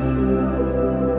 Música